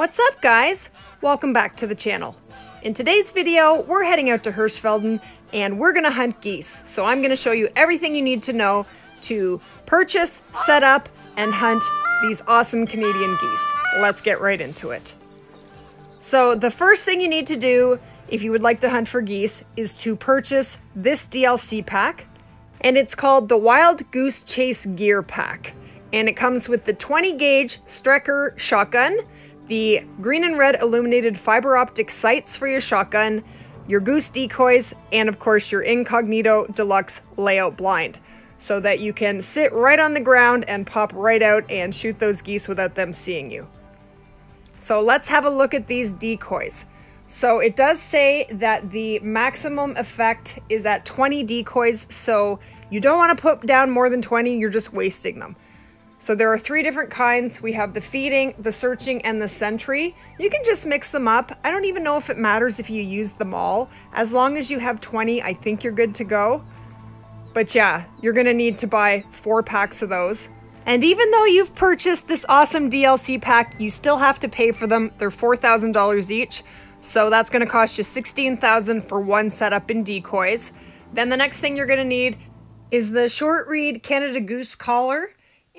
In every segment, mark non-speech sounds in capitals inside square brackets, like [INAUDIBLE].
What's up guys? Welcome back to the channel. In today's video, we're heading out to Hirschfelden and we're gonna hunt geese. So I'm gonna show you everything you need to know to purchase, set up, and hunt these awesome Canadian geese. Let's get right into it. So the first thing you need to do if you would like to hunt for geese is to purchase this DLC pack and it's called the Wild Goose Chase Gear Pack. And it comes with the 20 gauge Strecker shotgun, the green and red illuminated fiber optic sights for your shotgun, your goose decoys, and of course your Incognito Deluxe layout blind so that you can sit right on the ground and pop right out and shoot those geese without them seeing you. So let's have a look at these decoys. So it does say that the maximum effect is at 20 decoys, so you don't want to put down more than 20, you're just wasting them. So there are three different kinds. We have the feeding, the searching, and the sentry. You can just mix them up. I don't even know if it matters if you use them all. As long as you have 20, I think you're good to go. But yeah, you're gonna need to buy four packs of those. And even though you've purchased this awesome DLC pack, you still have to pay for them. They're $4,000 each. So that's gonna cost you 16,000 for one setup in decoys. Then the next thing you're gonna need is the short reed Canada Goose caller.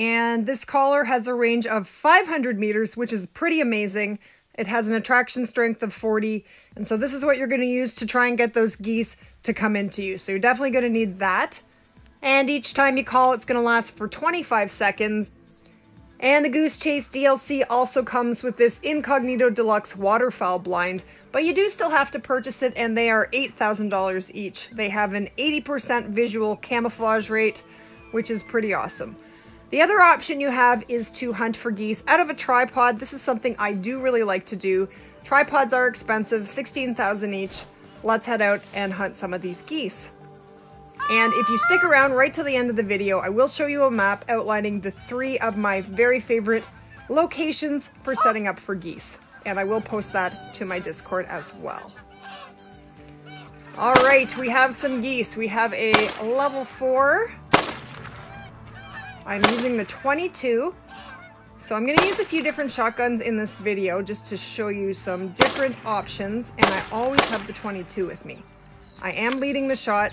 And this caller has a range of 500 meters, which is pretty amazing. It has an attraction strength of 40. And so this is what you're going to use to try and get those geese to come into you. So you're definitely going to need that. And each time you call, it's going to last for 25 seconds. And the Goose Chase DLC also comes with this Incognito Deluxe Waterfowl Blind, but you do still have to purchase it and they are $8,000 each. They have an 80% visual camouflage rate, which is pretty awesome. The other option you have is to hunt for geese out of a tripod. This is something I do really like to do. Tripods are expensive, 16,000 each. Let's head out and hunt some of these geese. And if you stick around right to the end of the video, I will show you a map outlining the three of my very favorite locations for setting up for geese. And I will post that to my Discord as well. All right, we have some geese. We have a level four I'm using the 22. So I'm going to use a few different shotguns in this video just to show you some different options. And I always have the 22 with me. I am leading the shot,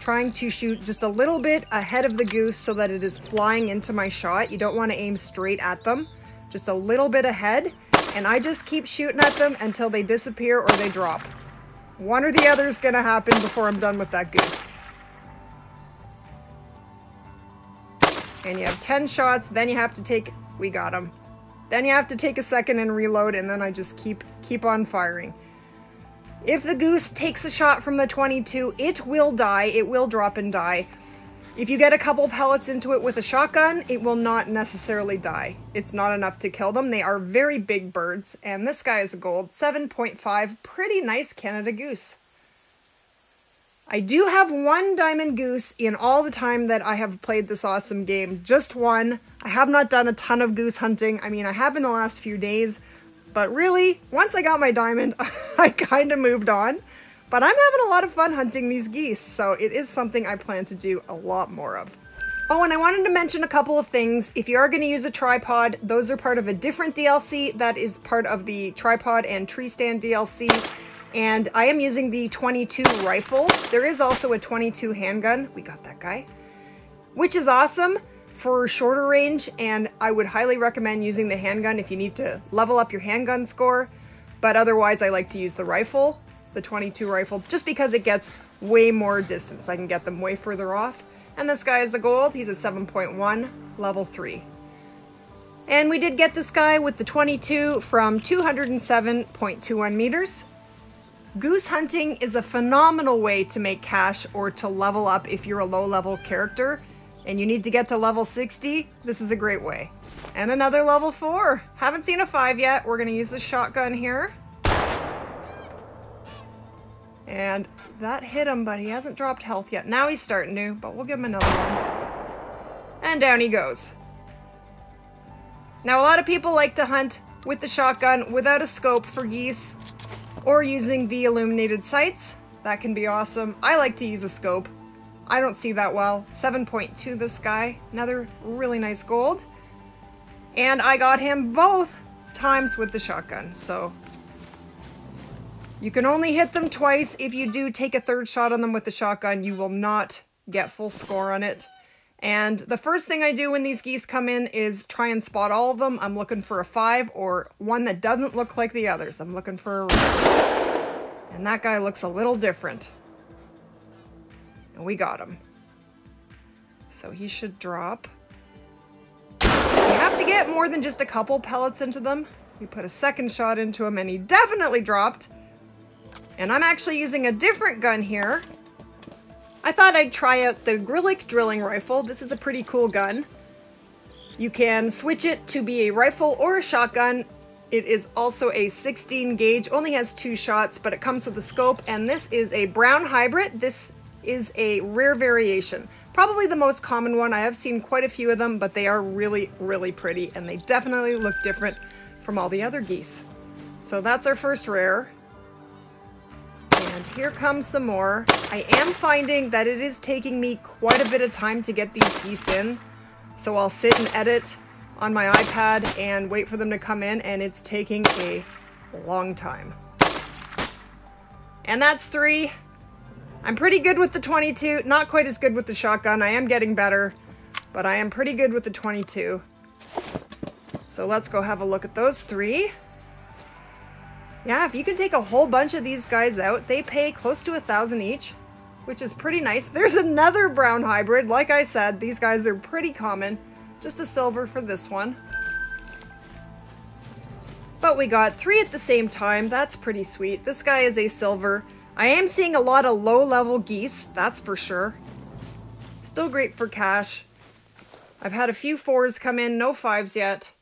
trying to shoot just a little bit ahead of the goose so that it is flying into my shot. You don't want to aim straight at them, just a little bit ahead. And I just keep shooting at them until they disappear or they drop. One or the other is going to happen before I'm done with that goose. And you have 10 shots, then you have to take, we got him. Then you have to take a second and reload, and then I just keep, keep on firing. If the goose takes a shot from the 22, it will die, it will drop and die. If you get a couple pellets into it with a shotgun, it will not necessarily die. It's not enough to kill them. They are very big birds, and this guy is a gold, 7.5, pretty nice Canada goose. I do have one diamond goose in all the time that I have played this awesome game. Just one. I have not done a ton of goose hunting. I mean, I have in the last few days, but really, once I got my diamond, [LAUGHS] I kind of moved on. But I'm having a lot of fun hunting these geese, so it is something I plan to do a lot more of. Oh, and I wanted to mention a couple of things. If you are going to use a tripod, those are part of a different DLC that is part of the tripod and tree stand DLC and I am using the 22 rifle. There is also a 22 handgun. We got that guy. Which is awesome for shorter range, and I would highly recommend using the handgun if you need to level up your handgun score. But otherwise, I like to use the rifle, the 22 rifle, just because it gets way more distance. I can get them way further off. And this guy is the gold. He's a 7.1, level 3. And we did get this guy with the 22 from 207.21 meters. Goose hunting is a phenomenal way to make cash or to level up if you're a low level character and you need to get to level 60, this is a great way. And another level 4. Haven't seen a 5 yet. We're going to use the shotgun here. And that hit him, but he hasn't dropped health yet. Now he's starting to, but we'll give him another one. And down he goes. Now, a lot of people like to hunt with the shotgun without a scope for geese or using the illuminated sights. That can be awesome. I like to use a scope. I don't see that well. 7.2 this guy. Another really nice gold. And I got him both times with the shotgun. So you can only hit them twice. If you do take a third shot on them with the shotgun, you will not get full score on it. And the first thing I do when these geese come in is try and spot all of them. I'm looking for a five or one that doesn't look like the others. I'm looking for a. And that guy looks a little different. And we got him. So he should drop. You have to get more than just a couple pellets into them. We put a second shot into him and he definitely dropped. And I'm actually using a different gun here. I thought I'd try out the Grelck drilling rifle. This is a pretty cool gun. You can switch it to be a rifle or a shotgun. It is also a 16 gauge, only has two shots, but it comes with a scope, and this is a brown hybrid. This is a rare variation. Probably the most common one. I have seen quite a few of them, but they are really, really pretty, and they definitely look different from all the other geese. So that's our first rare. And here comes some more. I am finding that it is taking me quite a bit of time to get these geese in. So I'll sit and edit on my iPad and wait for them to come in and it's taking a long time. And that's three. I'm pretty good with the 22. Not quite as good with the shotgun. I am getting better, but I am pretty good with the 22. So let's go have a look at those three. Yeah, if you can take a whole bunch of these guys out, they pay close to a thousand each, which is pretty nice. There's another brown hybrid. Like I said, these guys are pretty common. Just a silver for this one. But we got three at the same time. That's pretty sweet. This guy is a silver. I am seeing a lot of low-level geese, that's for sure. Still great for cash. I've had a few fours come in, no fives yet.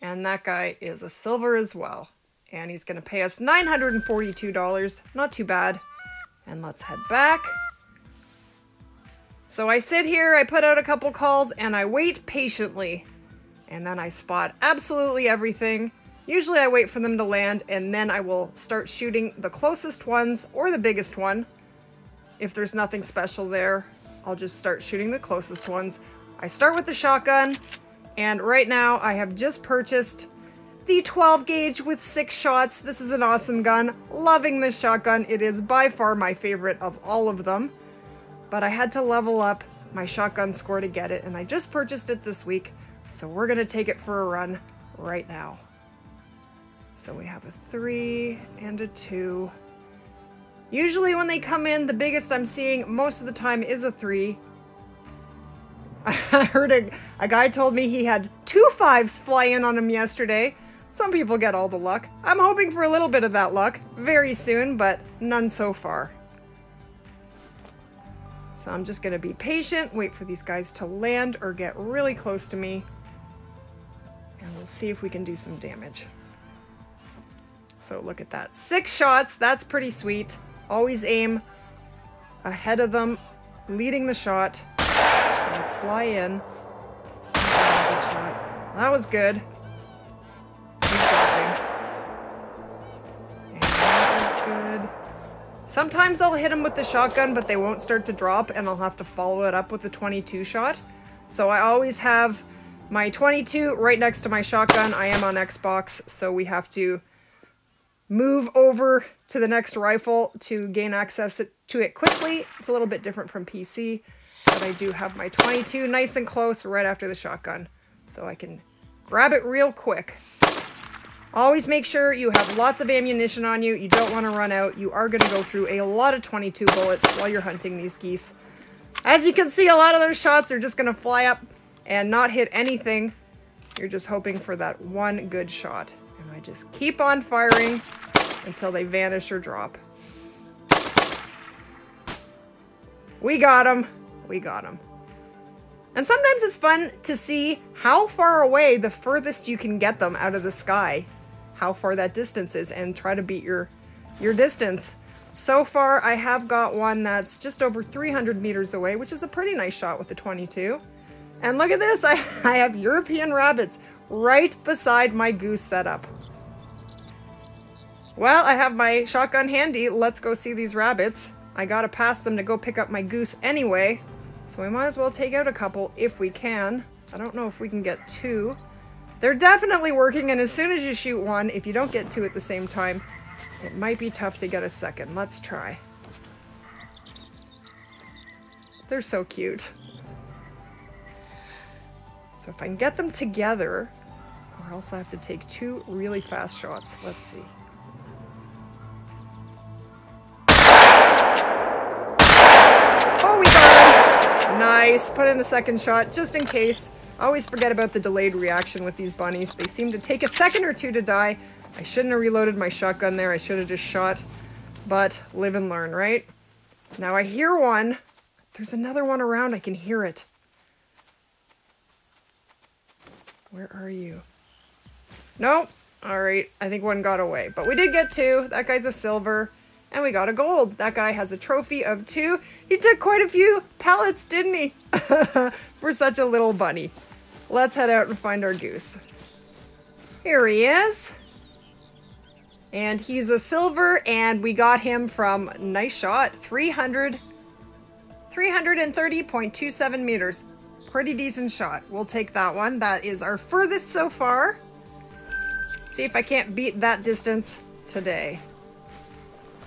And that guy is a silver as well. And he's going to pay us $942. Not too bad. And let's head back. So I sit here, I put out a couple calls, and I wait patiently. And then I spot absolutely everything. Usually I wait for them to land, and then I will start shooting the closest ones or the biggest one. If there's nothing special there, I'll just start shooting the closest ones. I start with the shotgun, and right now I have just purchased the 12 gauge with six shots. This is an awesome gun. Loving this shotgun. It is by far my favorite of all of them. But I had to level up my shotgun score to get it, and I just purchased it this week. So we're to take it for a run right now. So we have a three and a two. Usually when they come in, the biggest I'm seeing most of the time is a three. [LAUGHS] I heard a, a guy told me he had two fives fly in on him yesterday. Some people get all the luck. I'm hoping for a little bit of that luck very soon, but none so far. So I'm just going to be patient, wait for these guys to land or get really close to me. And we'll see if we can do some damage. So look at that. Six shots, that's pretty sweet. Always aim ahead of them, leading the shot. And fly in. That was good. good. Sometimes I'll hit them with the shotgun, but they won't start to drop, and I'll have to follow it up with the 22 shot. So I always have my 22 right next to my shotgun. I am on Xbox, so we have to move over to the next rifle to gain access to it quickly. It's a little bit different from PC, but I do have my 22 nice and close right after the shotgun, so I can grab it real quick. Always make sure you have lots of ammunition on you. You don't want to run out. You are going to go through a lot of 22 bullets while you're hunting these geese. As you can see, a lot of those shots are just going to fly up and not hit anything. You're just hoping for that one good shot. And I just keep on firing until they vanish or drop. We got them. We got them. And sometimes it's fun to see how far away the furthest you can get them out of the sky how far that distance is and try to beat your your distance. So far, I have got one that's just over 300 meters away, which is a pretty nice shot with the 22. And look at this, [LAUGHS] I, I have European rabbits right beside my goose setup. Well, I have my shotgun handy. Let's go see these rabbits. I gotta pass them to go pick up my goose anyway. So we might as well take out a couple if we can. I don't know if we can get two. They're definitely working, and as soon as you shoot one, if you don't get two at the same time, it might be tough to get a second. Let's try. They're so cute. So if I can get them together, or else I have to take two really fast shots. Let's see. Oh, we got him! Nice. Put in a second shot, just in case. Always forget about the delayed reaction with these bunnies. They seem to take a second or two to die. I shouldn't have reloaded my shotgun there. I should have just shot. But live and learn, right? Now I hear one. There's another one around. I can hear it. Where are you? Nope. All right. I think one got away. But we did get two. That guy's a silver. And we got a gold. That guy has a trophy of two. He took quite a few pellets, didn't he? [LAUGHS] For such a little bunny. Let's head out and find our goose. Here he is. And he's a silver, and we got him from, nice shot, 300, 330.27 meters. Pretty decent shot. We'll take that one. That is our furthest so far. See if I can't beat that distance today.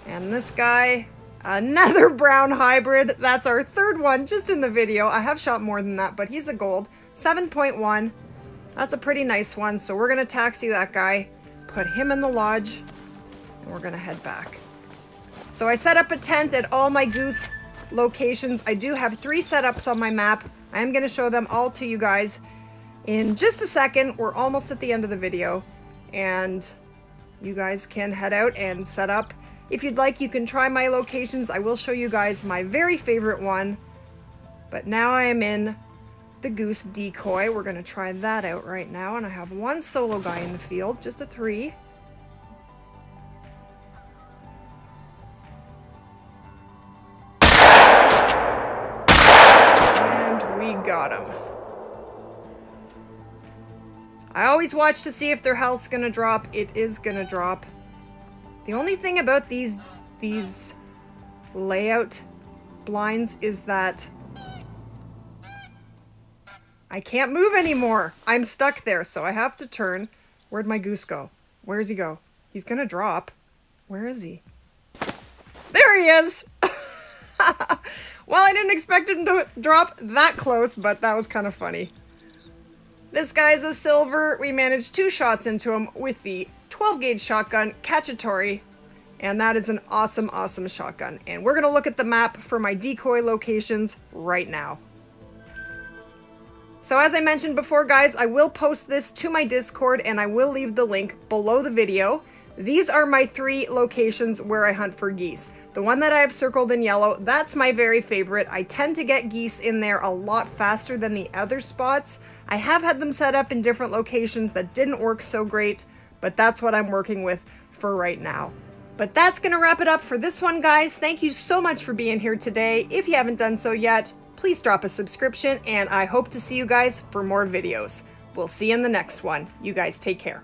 And this guy, another [LAUGHS] brown hybrid. That's our third one just in the video. I have shot more than that, but he's a gold. 7.1. That's a pretty nice one. So we're going to taxi that guy, put him in the lodge, and we're going to head back. So I set up a tent at all my goose locations. I do have three setups on my map. I am going to show them all to you guys in just a second. We're almost at the end of the video. And you guys can head out and set up. If you'd like, you can try my locations. I will show you guys my very favorite one. But now I am in the goose decoy. We're going to try that out right now. And I have one solo guy in the field, just a three. And we got him. I always watch to see if their health's gonna drop. It is gonna drop. The only thing about these these layout blinds is that I can't move anymore. I'm stuck there, so I have to turn. Where'd my goose go? Where does he go? He's gonna drop. Where is he? There he is! [LAUGHS] well, I didn't expect him to drop that close, but that was kind of funny. This guy's a silver. We managed two shots into him with the 12 gauge shotgun, Cacciatore. And that is an awesome, awesome shotgun. And we're to look at the map for my decoy locations right now. So as I mentioned before, guys, I will post this to my Discord and I will leave the link below the video. These are my three locations where I hunt for geese. The one that I have circled in yellow, that's my very favorite. I tend to get geese in there a lot faster than the other spots. I have had them set up in different locations that didn't work so great, but that's what I'm working with for right now. But that's going to wrap it up for this one, guys. Thank you so much for being here today. If you haven't done so yet, please drop a subscription, and I hope to see you guys for more videos. We'll see you in the next one. You guys take care.